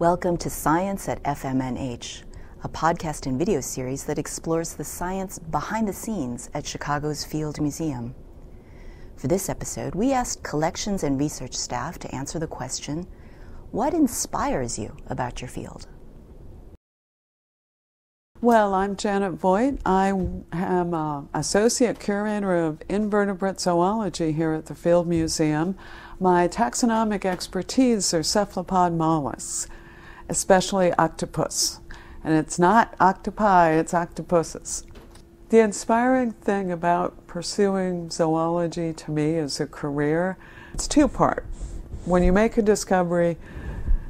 Welcome to Science at FMNH, a podcast and video series that explores the science behind the scenes at Chicago's Field Museum. For this episode, we asked collections and research staff to answer the question What inspires you about your field? Well, I'm Janet Voight. I am uh, Associate Curator of Invertebrate Zoology here at the Field Museum. My taxonomic expertise are cephalopod mollusks, especially octopus. And it's not octopi, it's octopuses. The inspiring thing about pursuing zoology to me as a career, it's two part. When you make a discovery,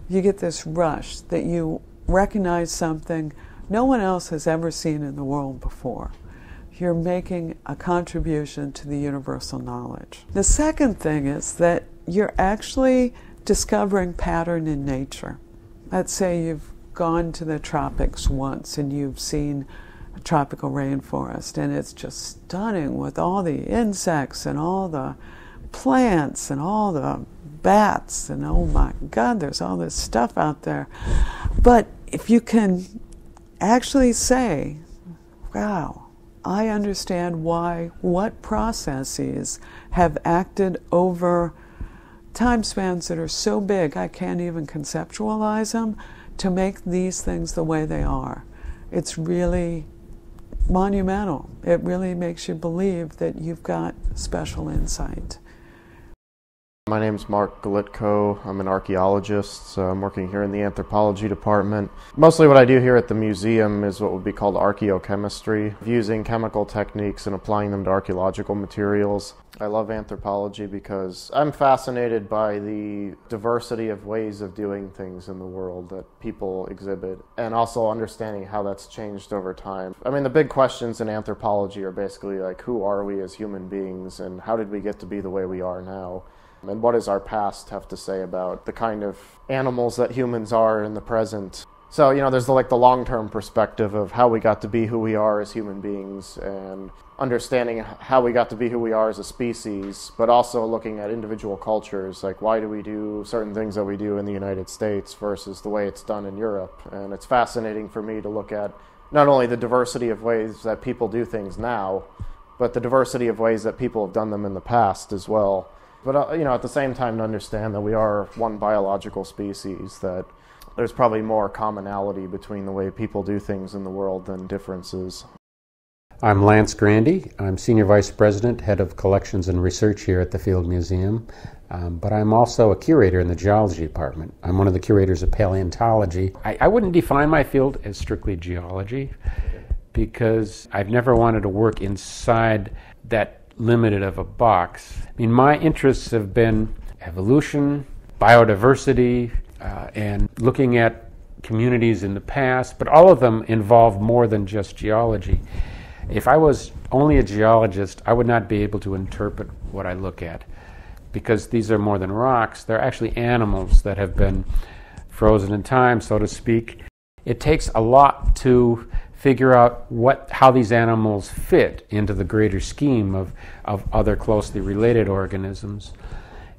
you get this rush that you recognize something no one else has ever seen in the world before. You're making a contribution to the universal knowledge. The second thing is that you're actually discovering pattern in nature. Let's say you've gone to the tropics once and you've seen a tropical rainforest and it's just stunning with all the insects and all the plants and all the bats and oh my god there's all this stuff out there. But if you can actually say, wow, I understand why, what processes have acted over time spans that are so big I can't even conceptualize them to make these things the way they are. It's really monumental. It really makes you believe that you've got special insight. My name is Mark Golitko. I'm an archaeologist. So I'm working here in the anthropology department. Mostly what I do here at the museum is what would be called archaeochemistry, using chemical techniques and applying them to archaeological materials. I love anthropology because I'm fascinated by the diversity of ways of doing things in the world that people exhibit and also understanding how that's changed over time. I mean, the big questions in anthropology are basically like who are we as human beings and how did we get to be the way we are now? And what does our past have to say about the kind of animals that humans are in the present? So, you know, there's the, like the long term perspective of how we got to be who we are as human beings and understanding how we got to be who we are as a species, but also looking at individual cultures. Like, why do we do certain things that we do in the United States versus the way it's done in Europe? And it's fascinating for me to look at not only the diversity of ways that people do things now, but the diversity of ways that people have done them in the past as well but uh, you know, at the same time, to understand that we are one biological species, that there's probably more commonality between the way people do things in the world than differences. I'm Lance Grande. I'm Senior Vice President, Head of Collections and Research here at the Field Museum. Um, but I'm also a curator in the geology department. I'm one of the curators of paleontology. I, I wouldn't define my field as strictly geology because I've never wanted to work inside that limited of a box. I mean, my interests have been evolution, biodiversity, uh, and looking at communities in the past, but all of them involve more than just geology. If I was only a geologist, I would not be able to interpret what I look at because these are more than rocks. They're actually animals that have been frozen in time, so to speak. It takes a lot to figure out what, how these animals fit into the greater scheme of, of other closely related organisms.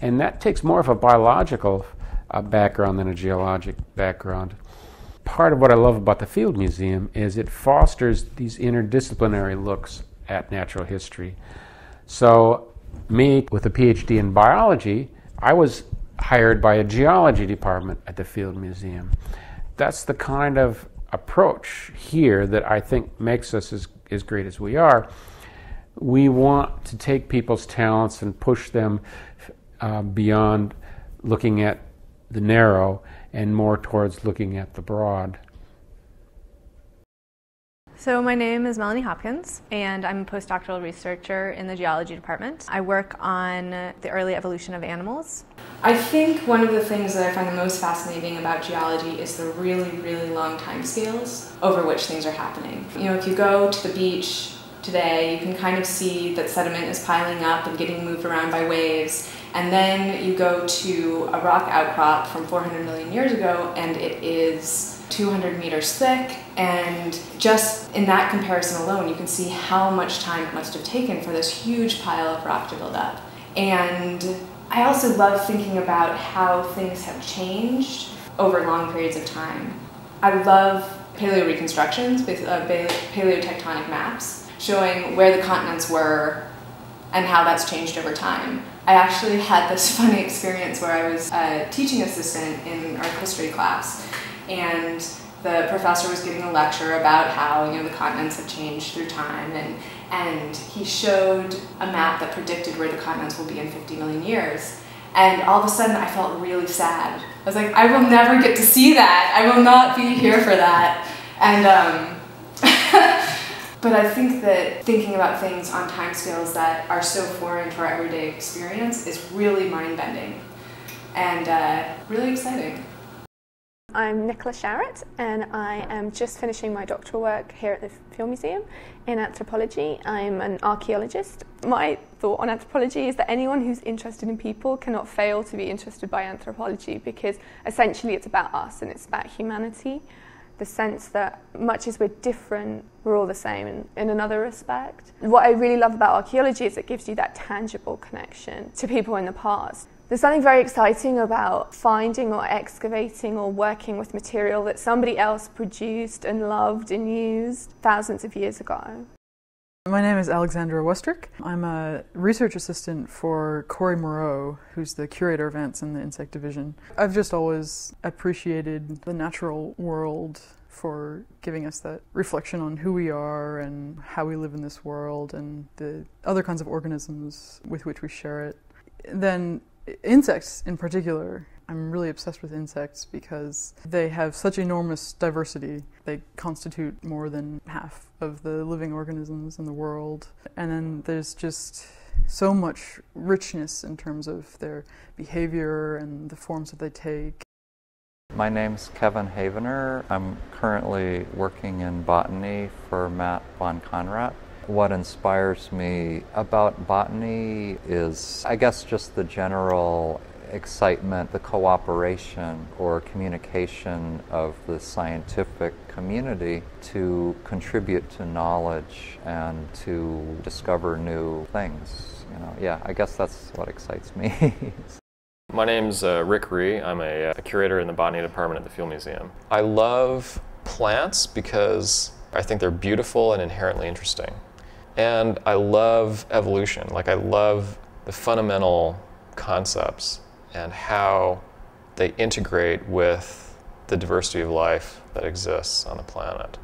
And that takes more of a biological uh, background than a geologic background. Part of what I love about the Field Museum is it fosters these interdisciplinary looks at natural history. So, me, with a PhD in biology, I was hired by a geology department at the Field Museum. That's the kind of approach here that I think makes us as, as great as we are. We want to take people's talents and push them uh, beyond looking at the narrow and more towards looking at the broad. So, my name is Melanie Hopkins, and I'm a postdoctoral researcher in the geology department. I work on the early evolution of animals. I think one of the things that I find the most fascinating about geology is the really, really long time scales over which things are happening. You know, if you go to the beach today, you can kind of see that sediment is piling up and getting moved around by waves. And then you go to a rock outcrop from 400 million years ago, and it is 200 meters thick, and just in that comparison alone, you can see how much time it must have taken for this huge pile of rock to build up. And I also love thinking about how things have changed over long periods of time. I love paleo reconstructions, uh, paleotectonic maps, showing where the continents were and how that's changed over time. I actually had this funny experience where I was a teaching assistant in art history class, and the professor was giving a lecture about how you know the continents have changed through time, and and he showed a map that predicted where the continents will be in 50 million years. And all of a sudden, I felt really sad. I was like, I will never get to see that. I will not be here for that. And um, but I think that thinking about things on timescales that are so foreign to our everyday experience is really mind bending and uh, really exciting. I'm Nicola Sharratt, and I am just finishing my doctoral work here at the Field Museum in anthropology. I'm an archaeologist. My thought on anthropology is that anyone who's interested in people cannot fail to be interested by anthropology because essentially it's about us and it's about humanity. The sense that much as we're different, we're all the same in, in another respect. What I really love about archaeology is it gives you that tangible connection to people in the past. There's something very exciting about finding or excavating or working with material that somebody else produced and loved and used thousands of years ago. My name is Alexandra Westrick. I'm a research assistant for Corrie Moreau, who's the curator of ants in the insect division. I've just always appreciated the natural world for giving us that reflection on who we are and how we live in this world and the other kinds of organisms with which we share it. Then insects in particular i'm really obsessed with insects because they have such enormous diversity they constitute more than half of the living organisms in the world and then there's just so much richness in terms of their behavior and the forms that they take my name's Kevin Havener. I'm currently working in botany for Matt von Konrat. What inspires me about botany is, I guess, just the general excitement, the cooperation or communication of the scientific community to contribute to knowledge and to discover new things. You know, yeah, I guess that's what excites me. My name's uh, Rick Ree. I'm a, a curator in the botany department at the Field Museum. I love plants because I think they're beautiful and inherently interesting. And I love evolution. Like, I love the fundamental concepts and how they integrate with the diversity of life that exists on the planet.